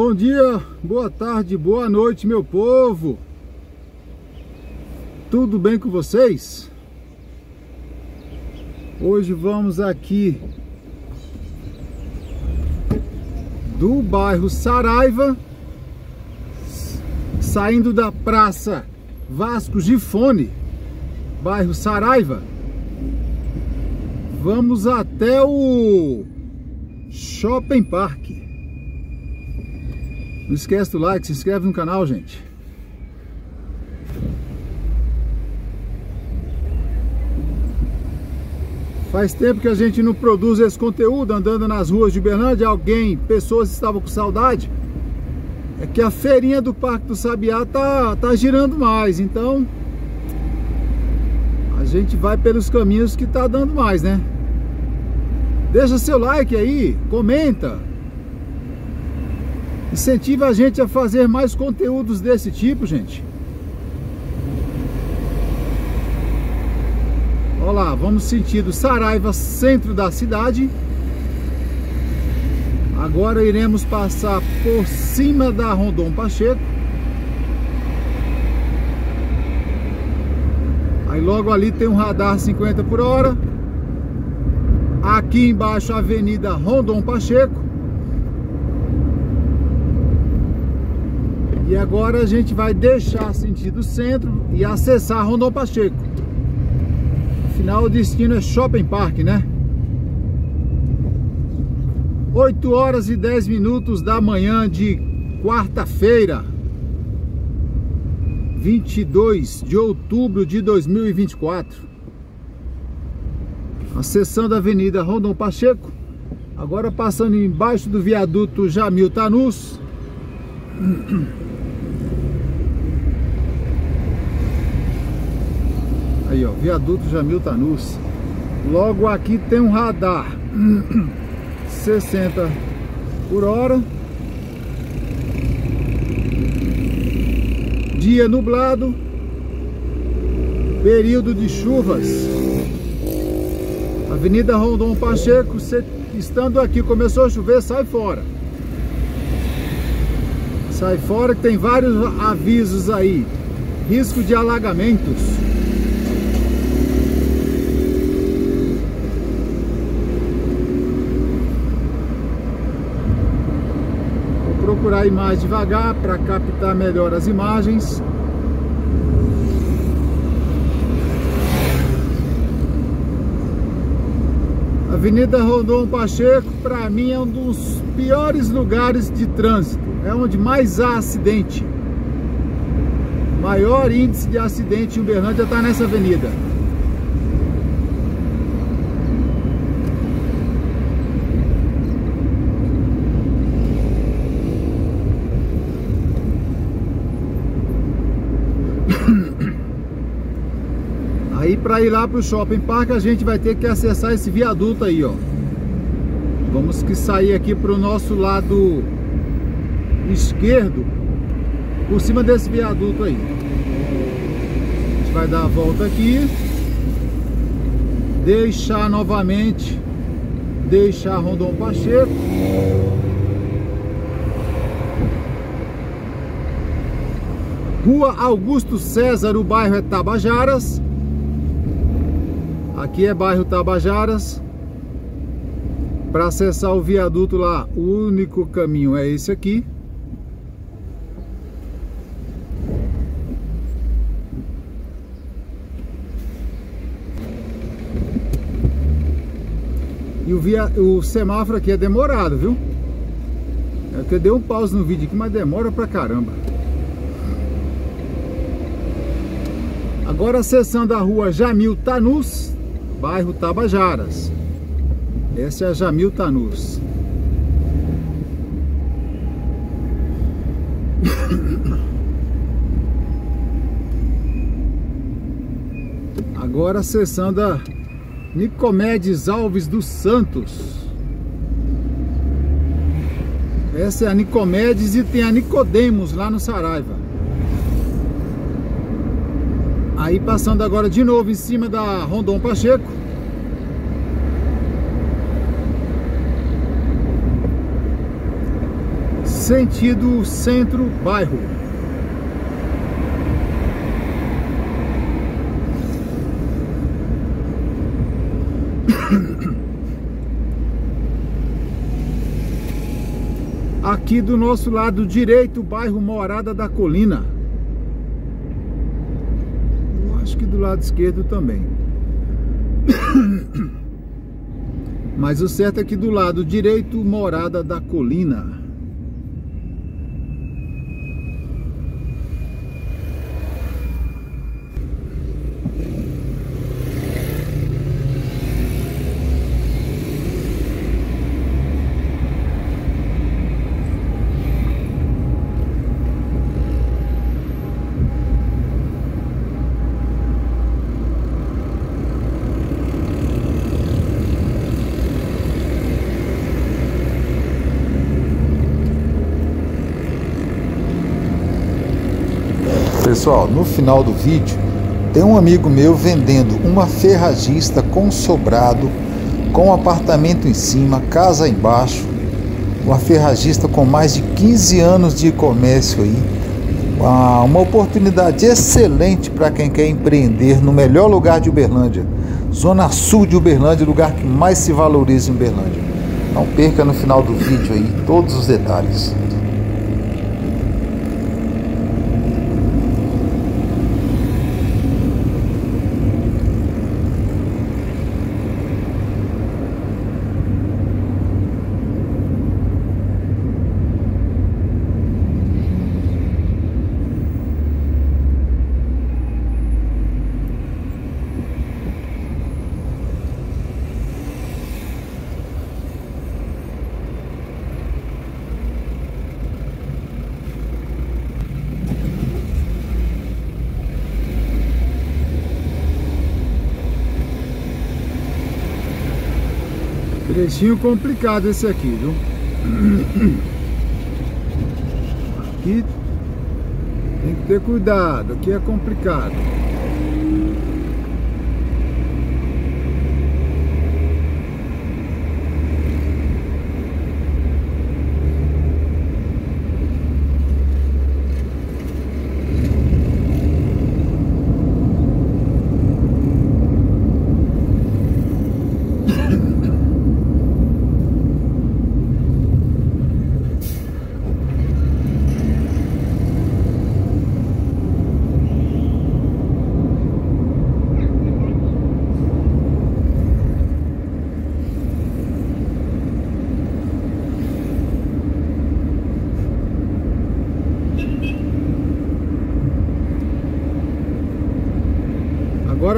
Bom dia, boa tarde, boa noite, meu povo. Tudo bem com vocês? Hoje vamos aqui do bairro Saraiva, saindo da praça Vasco Gifone, bairro Saraiva. Vamos até o Shopping Park. Não esquece do like, se inscreve no canal, gente. Faz tempo que a gente não produz esse conteúdo andando nas ruas de Uberlândia. Alguém, pessoas estavam com saudade. É que a feirinha do Parque do Sabiá tá, tá girando mais, então a gente vai pelos caminhos que tá dando mais, né? Deixa seu like aí, comenta, Incentiva a gente a fazer mais conteúdos desse tipo, gente. Olha lá, vamos sentido Saraiva, centro da cidade. Agora iremos passar por cima da Rondon Pacheco. Aí logo ali tem um radar 50 por hora. Aqui embaixo a Avenida Rondon Pacheco. Agora a gente vai deixar sentido centro e acessar Rondon Pacheco. Afinal, o destino é Shopping Park, né? 8 horas e 10 minutos da manhã de quarta-feira, 22 de outubro de 2024. Acessando a Avenida Rondon Pacheco, agora passando embaixo do viaduto Jamil Tanus. Aí, ó, viaduto Jamil Tanus. Logo aqui tem um radar 60 por hora. Dia nublado. Período de chuvas. Avenida Rondon Pacheco, você, estando aqui, começou a chover, sai fora. Sai fora que tem vários avisos aí. Risco de alagamentos. Procurar ir mais devagar para captar melhor as imagens. Avenida Rondon Pacheco, para mim, é um dos piores lugares de trânsito. É onde mais há acidente. Maior índice de acidente em Uberlândia está nessa avenida. Aí para ir lá para o shopping park a gente vai ter que acessar esse viaduto aí, ó. Vamos que sair aqui para o nosso lado esquerdo, por cima desse viaduto aí. A gente vai dar a volta aqui, deixar novamente, deixar Rondon Pacheco. Rua Augusto César, o bairro é Tabajaras. Aqui é bairro Tabajaras. Para acessar o viaduto lá, o único caminho é esse aqui. E o, via, o semáforo aqui é demorado, viu? É que eu dei um pause no vídeo aqui, mas demora pra caramba. Agora acessando a rua Jamil Tanus, bairro Tabajaras. Essa é a Jamil Tanus. Agora acessando a Nicomedes Alves dos Santos. Essa é a Nicomedes e tem a Nicodemos lá no Saraiva. Aí passando agora de novo em cima da Rondon Pacheco. sentido centro-bairro. Aqui do nosso lado direito, bairro Morada da Colina. Eu acho que do lado esquerdo também. Mas o certo é que do lado direito, Morada da Colina. Pessoal, no final do vídeo tem um amigo meu vendendo uma ferragista com sobrado, com apartamento em cima, casa embaixo, uma ferragista com mais de 15 anos de comércio aí. Uma oportunidade excelente para quem quer empreender no melhor lugar de Uberlândia, zona sul de Uberlândia, lugar que mais se valoriza em Uberlândia. Não perca no final do vídeo aí todos os detalhes. Trechinho complicado esse aqui, viu? Aqui tem que ter cuidado, aqui é complicado.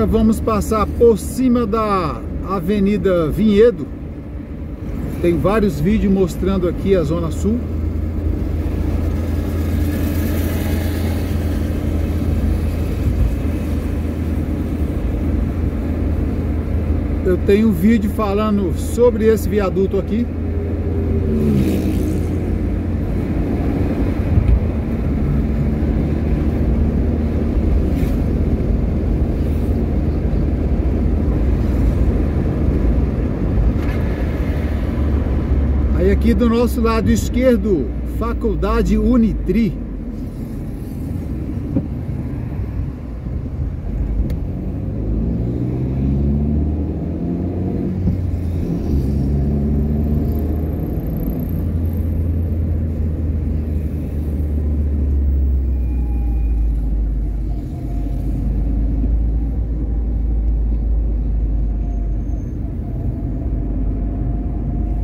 Agora vamos passar por cima da Avenida Vinhedo. Tem vários vídeos mostrando aqui a Zona Sul. Eu tenho um vídeo falando sobre esse viaduto aqui. Aqui do nosso lado esquerdo, Faculdade Unitri.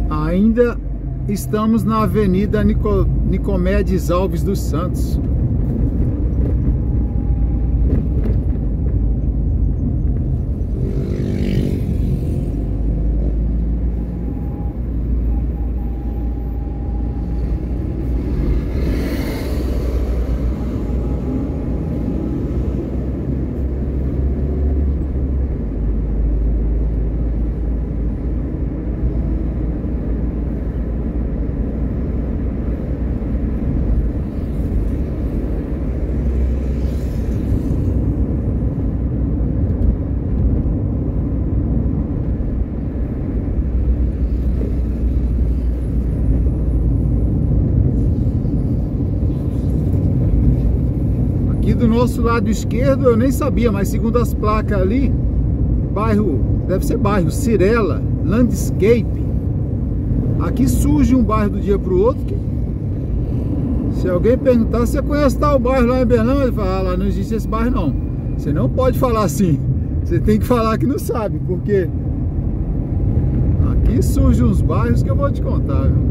ainda Estamos na Avenida Nico, Nicomedes Alves dos Santos. Do nosso lado esquerdo eu nem sabia, mas segundo as placas ali, bairro, deve ser bairro Cirela, Landscape. Aqui surge um bairro do dia pro outro que se alguém perguntar, você conhece tal bairro lá em Berlão? Ele fala, ah, lá não existe esse bairro não. Você não pode falar assim. Você tem que falar que não sabe, porque aqui surgem uns bairros que eu vou te contar, viu?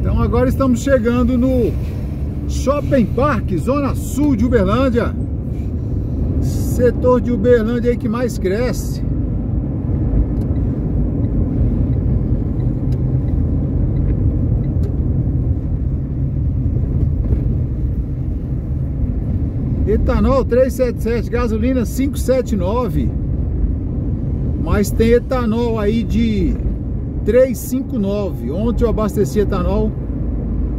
Então agora estamos chegando no Shopping Park, Zona Sul de Uberlândia. Setor de Uberlândia aí que mais cresce. Etanol 377, gasolina 579. Mas tem etanol aí de 359. Ontem eu abasteci etanol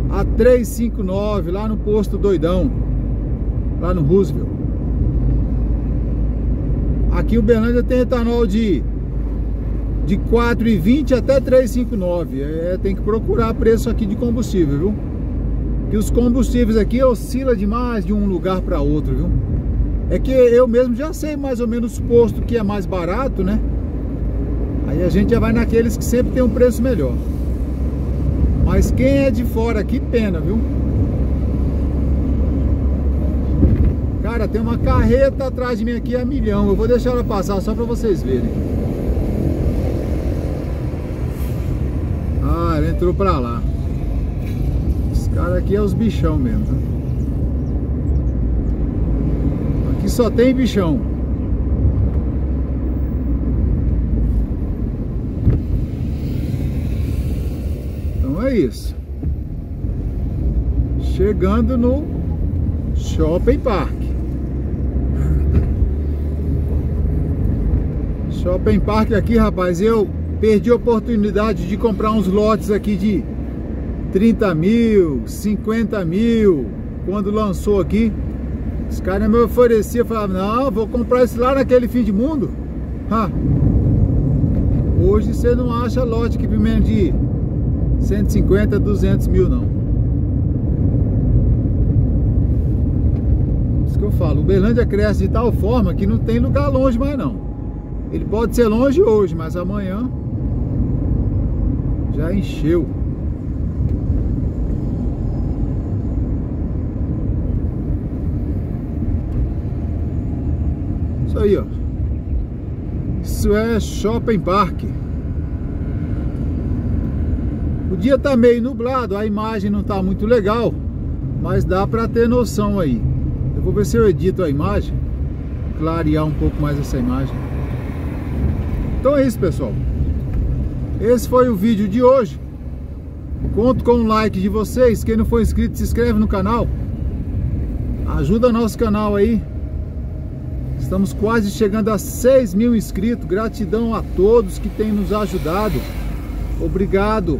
a 359 lá no posto Doidão, lá no Roosevelt. Aqui o Berlândia tem etanol de de 4,20 até 3,59. É, tem que procurar preço aqui de combustível, viu? Que os combustíveis aqui oscila demais de um lugar para outro, viu? É que eu mesmo já sei mais ou menos o posto que é mais barato, né? Aí a gente já vai naqueles que sempre tem um preço melhor. Mas quem é de fora, que pena, viu? Cara, tem uma carreta atrás de mim aqui a milhão. Eu vou deixar ela passar só pra vocês verem. Ah, ela entrou pra lá. Os caras aqui é os bichão mesmo. Aqui só tem bichão. É isso. Chegando no Shopping Park. Shopping Park aqui, rapaz, eu perdi a oportunidade de comprar uns lotes aqui de 30 mil, 50 mil, quando lançou aqui. Os caras me ofereciam, falavam, não, vou comprar esse lá naquele fim de mundo. Ha. Hoje você não acha lote que menos de 150, 200 mil não. Isso que eu falo, o Berlândia cresce de tal forma que não tem lugar longe mais não. Ele pode ser longe hoje, mas amanhã já encheu. Isso aí, ó. Isso é Shopping Park. O dia tá meio nublado, a imagem não tá muito legal, mas dá para ter noção aí. Eu vou ver se eu edito a imagem, clarear um pouco mais essa imagem. Então é isso, pessoal. Esse foi o vídeo de hoje. Conto com o like de vocês. Quem não for inscrito, se inscreve no canal. Ajuda nosso canal aí. Estamos quase chegando a 6 mil inscritos. Gratidão a todos que têm nos ajudado. Obrigado.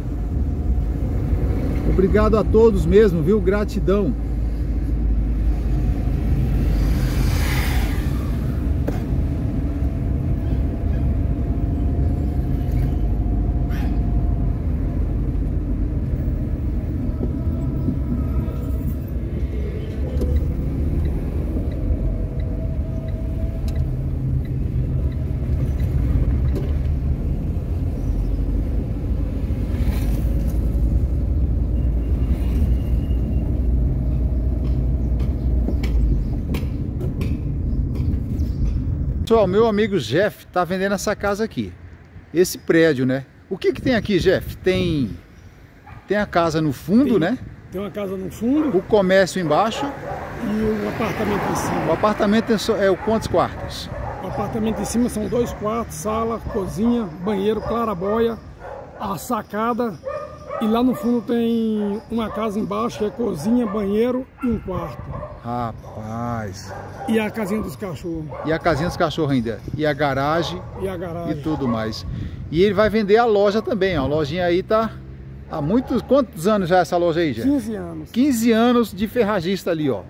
Obrigado a todos mesmo, viu? Gratidão. Pessoal, meu amigo Jeff tá vendendo essa casa aqui. Esse prédio, né? O que que tem aqui, Jeff? Tem tem a casa no fundo, tem, né? Tem uma casa no fundo. O comércio embaixo. E o apartamento em cima. O apartamento é, é o quantos quartos? O apartamento em cima são dois quartos, sala, cozinha, banheiro, clarabóia, a sacada. E lá no fundo tem uma casa embaixo que é cozinha, banheiro e um quarto. Rapaz. E a casinha dos cachorros. E a casinha dos cachorros ainda. E a garagem. E a garagem. E tudo mais. E ele vai vender a loja também, ó. A lojinha aí tá há muitos... Quantos anos já essa loja aí, Jeff? 15 anos. 15 anos de ferragista ali, ó.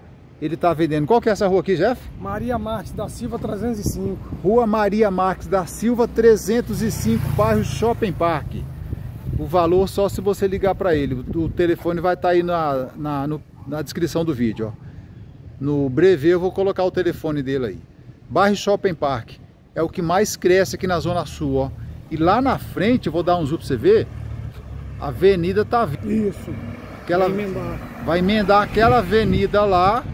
Ele tá vendendo. Qual que é essa rua aqui, Jeff? Maria Marques da Silva 305. Rua Maria Marques da Silva 305, bairro Shopping Park. O valor só se você ligar para ele. O telefone vai estar tá aí na, na, no, na descrição do vídeo. Ó. No breve eu vou colocar o telefone dele aí. Bairro Shopping Park é o que mais cresce aqui na Zona Sul. Ó. E lá na frente, vou dar um zoom para você ver, a avenida tá Isso. Aquela, vai emendar. Vai emendar aquela avenida lá.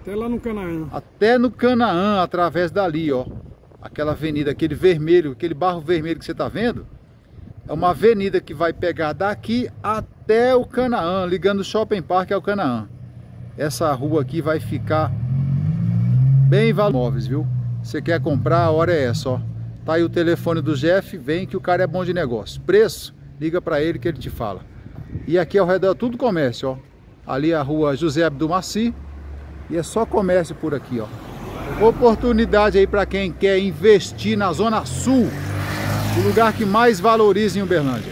Até lá no Canaã. Até no Canaã, através dali, ó. Aquela avenida, aquele vermelho, aquele barro vermelho que você tá vendo. É uma avenida que vai pegar daqui até o Canaã, ligando o Shopping Park ao Canaã. Essa rua aqui vai ficar bem valores, viu? Você quer comprar, a hora é essa, ó. Tá aí o telefone do Jeff, vem que o cara é bom de negócio. Preço, liga para ele que ele te fala. E aqui ao redor tudo comércio, ó. Ali a rua José Abdumaci. E é só comércio por aqui, ó. Oportunidade aí para quem quer investir na Zona Sul. O lugar que mais valoriza em Uberlândia.